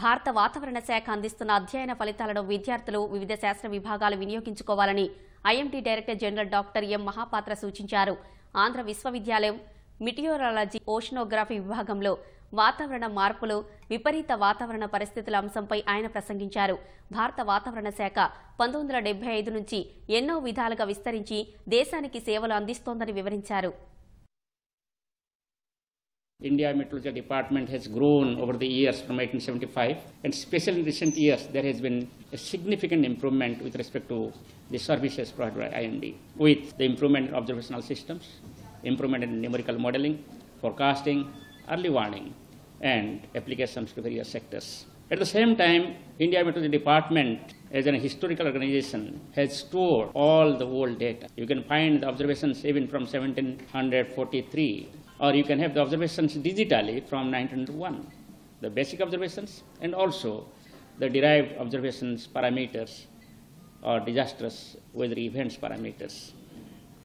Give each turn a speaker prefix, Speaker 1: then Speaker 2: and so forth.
Speaker 1: భారత వాతావరణ శాఖ అందిస్తున్న అధ్యయన ఫలితాలను విద్యార్థులు వివిధ శాస్త్ర విభాగాలు వినియోగించుకోవాలని IMT director general doctor M Mohapatra సూచించారు. ఆంధ్ర విశ్వవిద్యాలయం మిటియోరాలజీ ఓషనోగ్రఫీ విభాగంలో వాతావరణ మార్పులు విపరీత వాతావరణ పరిస్థితుల అంశంపై ఆయన ప్రసంగించారు. భారత వాతావరణ శాఖ పంతొమ్మిది వందల ఐదు నుంచి ఎన్నో విధాలుగా విస్తరించి దేశానికి సేవలు అందిస్తోందని వివరించారు.
Speaker 2: India Meteorology Department has grown over the years from 1875, and especially in recent years, there has been a significant improvement with respect to the services provided by IMD, with the improvement in observational systems, improvement in numerical modeling, forecasting, early warning, and applications to various sectors. At the same time, India Meteorology Department, as an historical organization, has stored all the old data. You can find the observations even from 1743, or you can have the observations digitally from 1901, the basic observations and also the derived observations parameters or disastrous weather events parameters.